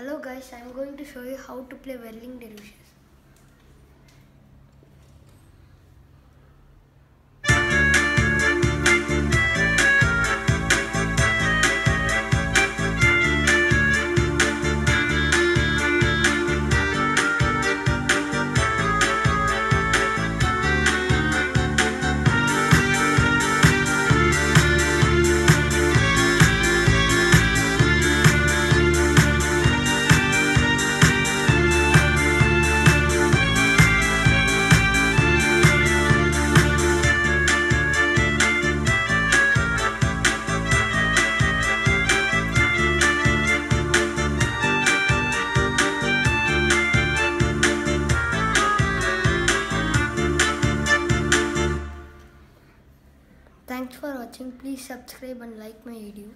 Hello guys, I am going to show you how to play Whirling Dervishes. Thanks for watching. Please subscribe and like my video.